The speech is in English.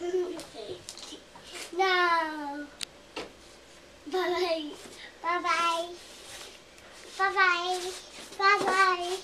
no. Bye bye. Bye bye. Bye bye. Bye bye.